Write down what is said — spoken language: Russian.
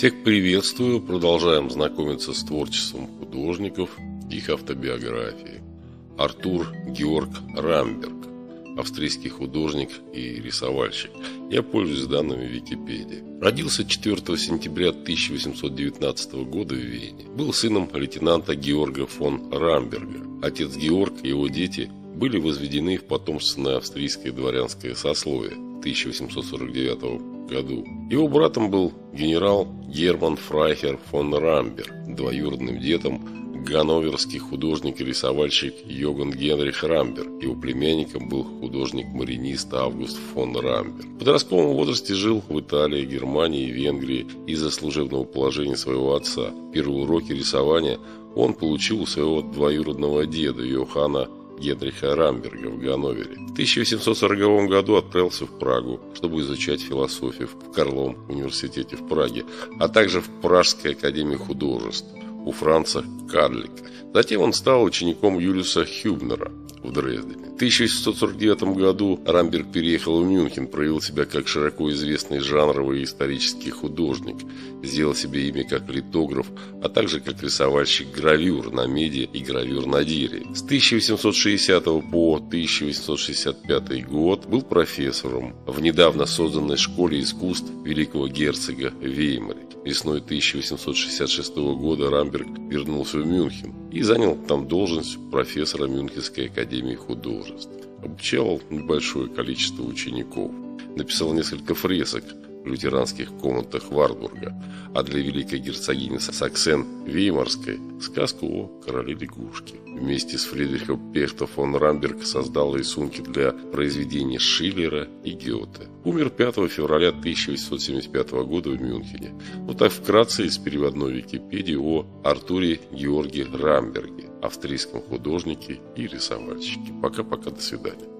Всех приветствую, продолжаем знакомиться с творчеством художников, их автобиографии. Артур Георг Рамберг, австрийский художник и рисовальщик. Я пользуюсь данными Википедии. Родился 4 сентября 1819 года в Вене. Был сыном лейтенанта Георга фон Рамберга. Отец Георг и его дети были возведены в потомственное австрийское дворянское сословие 1849 году. Его братом был генерал Герман Фрайхер фон Рамбер, двоюродным дедом ганноверский художник и рисовальщик Йоган Генрих Рамбер. Его племянником был художник-маринист Август фон Рамбер. В подростковом возрасте жил в Италии, Германии и Венгрии из-за служебного положения своего отца. Первые уроки рисования он получил у своего двоюродного деда Йохана Генриха Рамберга в Ганновере. В 1840 году отправился в Прагу, чтобы изучать философию в Карловом университете в Праге, а также в Пражской академии художеств у Франца Карлика. Затем он стал учеником Юлиуса Хюбнера в Дрездене. В 1849 году Рамберг переехал в Мюнхен, проявил себя как широко известный жанровый и исторический художник, сделал себе имя как литограф, а также как рисовальщик гравюр на меди и гравюр на дереве. С 1860 по 1865 год был профессором в недавно созданной школе искусств великого герцога Веймаре. Весной 1866 года Рамберг вернулся в Мюнхен и занял там должность профессора Мюнхенской академии художеств. Обучал небольшое количество учеников. Написал несколько фресок в лютеранских комнатах Варбурга, а для великой герцогини Саксен Веймарской сказку о короле лягушки. Вместе с Фридрихом Пехто фон Рамберг создал рисунки для произведений Шиллера и Гёте. Умер 5 февраля 1875 года в Мюнхене. Вот так вкратце из переводной Википедии о Артуре Георге Рамберге, австрийском художнике и рисовальщике. Пока-пока, до свидания.